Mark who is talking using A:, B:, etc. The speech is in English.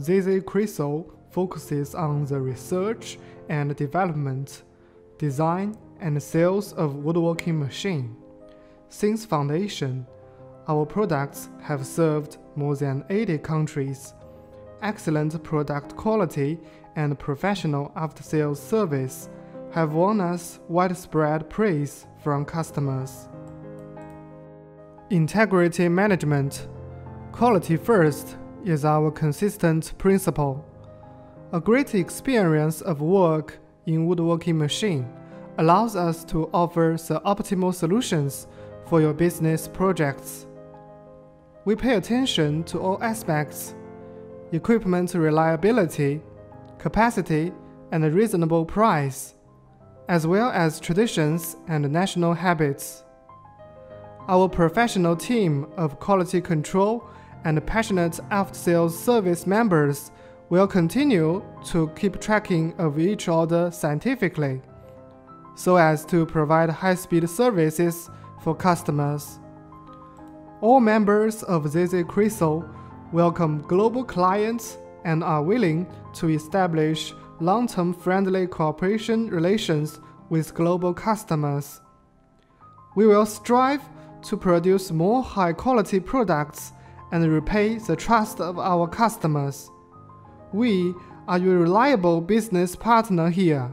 A: ZZ Chryso focuses on the research and development, design, and sales of woodworking machine. Since foundation, our products have served more than 80 countries. Excellent product quality and professional after-sales service have won us widespread praise from customers. Integrity management. Quality first is our consistent principle. A great experience of work in woodworking machine allows us to offer the optimal solutions for your business projects. We pay attention to all aspects equipment reliability, capacity, and a reasonable price, as well as traditions and national habits. Our professional team of quality control and passionate after sales service members will continue to keep tracking of each order scientifically so as to provide high speed services for customers. All members of ZZ Chryso welcome global clients and are willing to establish long term friendly cooperation relations with global customers. We will strive to produce more high quality products and repay the trust of our customers. We are your reliable business partner here.